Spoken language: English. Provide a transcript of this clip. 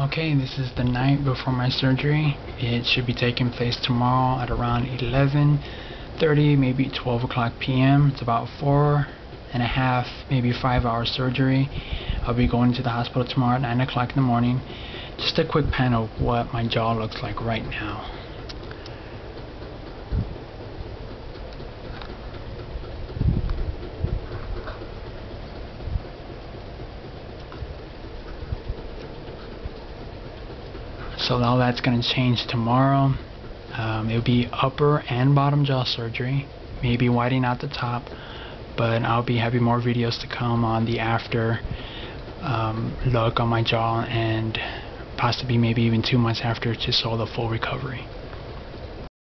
Okay, this is the night before my surgery. It should be taking place tomorrow at around 11:30, maybe 12 o'clock p.m. It's about four and a half, maybe five hour surgery. I'll be going to the hospital tomorrow at 9 o'clock in the morning. Just a quick pan of what my jaw looks like right now. So all that's going to change tomorrow. Um, it'll be upper and bottom jaw surgery, maybe whitening out the top, but I'll be having more videos to come on the after um, look on my jaw and possibly maybe even two months after to show the full recovery.